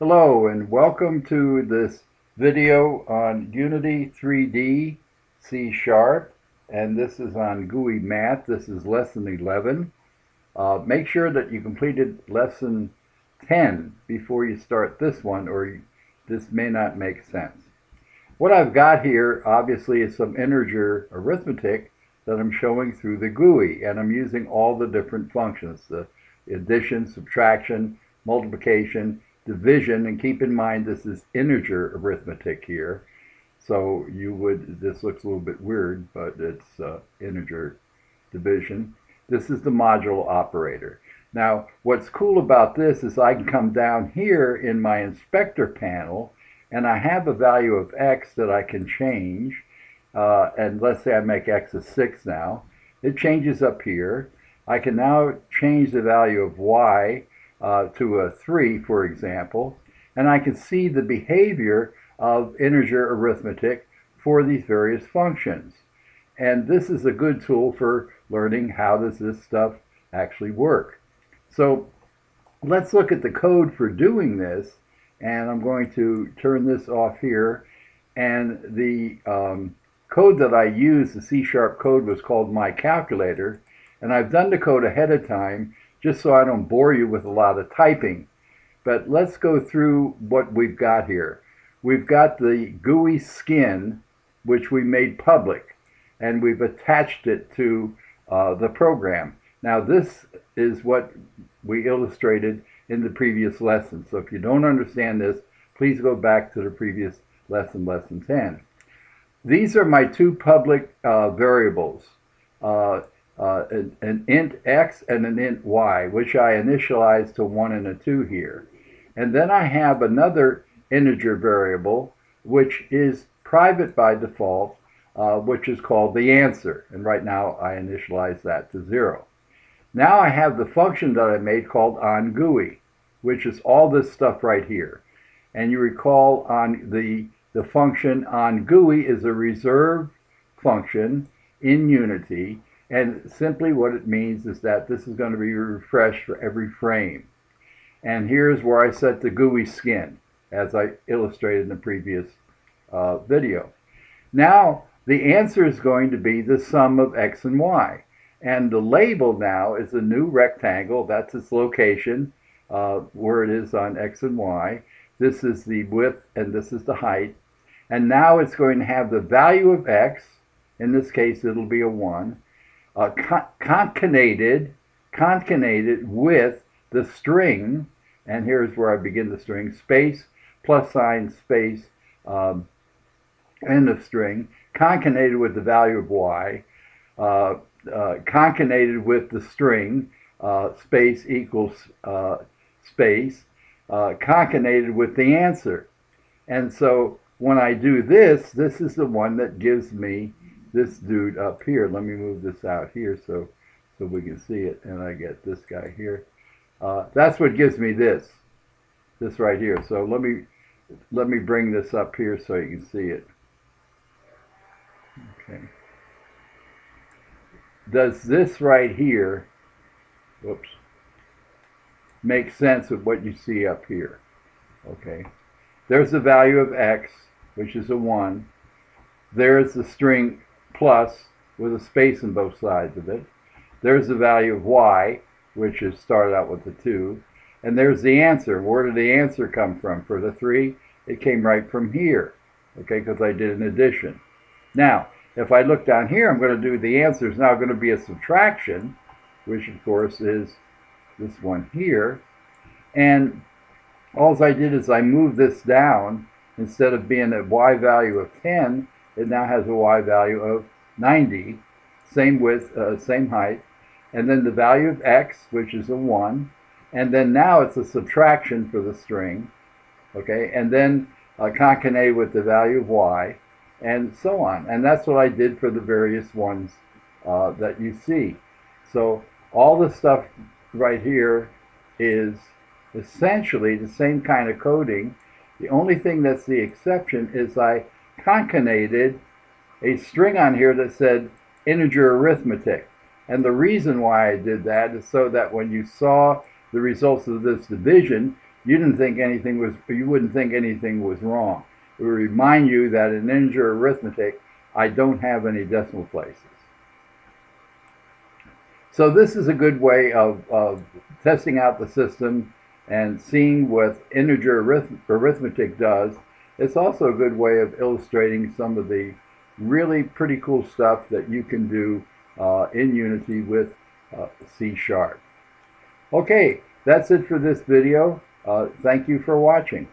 Hello and welcome to this video on Unity 3D C Sharp and this is on GUI Math. This is lesson 11. Uh, make sure that you completed lesson 10 before you start this one or this may not make sense. What I've got here obviously is some integer arithmetic that I'm showing through the GUI and I'm using all the different functions, the addition, subtraction, multiplication, division, and keep in mind this is integer arithmetic here. So you would, this looks a little bit weird, but it's uh, integer division. This is the module operator. Now, what's cool about this is I can come down here in my inspector panel, and I have a value of x that I can change. Uh, and let's say I make x a 6 now. It changes up here. I can now change the value of y uh, to a 3, for example, and I can see the behavior of integer arithmetic for these various functions. And this is a good tool for learning how does this stuff actually work. So let's look at the code for doing this, and I'm going to turn this off here. And the um, code that I used, the C-sharp code, was called my calculator. And I've done the code ahead of time just so I don't bore you with a lot of typing. But let's go through what we've got here. We've got the GUI skin, which we made public, and we've attached it to uh, the program. Now this is what we illustrated in the previous lesson. So if you don't understand this, please go back to the previous lesson, lesson 10. These are my two public uh, variables. Uh, uh, an, an, int x and an int y, which I initialize to 1 and a 2 here. And then I have another integer variable, which is private by default, uh, which is called the answer. And right now I initialize that to 0. Now I have the function that I made called onGUI, which is all this stuff right here. And you recall on the, the function onGUI is a reserved function in Unity and simply what it means is that this is going to be refreshed for every frame. And here's where I set the GUI skin, as I illustrated in the previous uh, video. Now, the answer is going to be the sum of x and y. And the label now is a new rectangle. That's its location, uh, where it is on x and y. This is the width, and this is the height. And now it's going to have the value of x. In this case, it'll be a 1 uh, con concatenated, concatenated with the string, and here's where I begin the string, space, plus sign, space, um, end of string, concatenated with the value of y, uh, uh, concatenated with the string, uh, space equals uh, space, uh, concatenated with the answer. And so when I do this, this is the one that gives me this dude up here. Let me move this out here so so we can see it. And I get this guy here. Uh, that's what gives me this, this right here. So let me let me bring this up here so you can see it. Okay. Does this right here, whoops, make sense of what you see up here? Okay. There's the value of x, which is a 1. There's the string plus with a space in both sides of it. There's the value of y, which is started out with the 2. And there's the answer. Where did the answer come from? For the 3, it came right from here, okay, because I did an addition. Now, if I look down here, I'm going to do the answer is now going to be a subtraction, which of course is this one here. And all I did is I moved this down. Instead of being a y value of 10, it now has a y value of 90, same width, uh, same height, and then the value of x, which is a 1, and then now it's a subtraction for the string, okay, and then uh, concatenate with the value of y, and so on. And that's what I did for the various ones uh, that you see. So all the stuff right here is essentially the same kind of coding. The only thing that's the exception is I concatenated a string on here that said integer arithmetic. And the reason why I did that is so that when you saw the results of this division, you didn't think anything was, you wouldn't think anything was wrong. It would remind you that in integer arithmetic, I don't have any decimal places. So this is a good way of, of testing out the system and seeing what integer arith arithmetic does. It's also a good way of illustrating some of the really pretty cool stuff that you can do uh, in Unity with uh, C Sharp. Okay, that's it for this video. Uh, thank you for watching.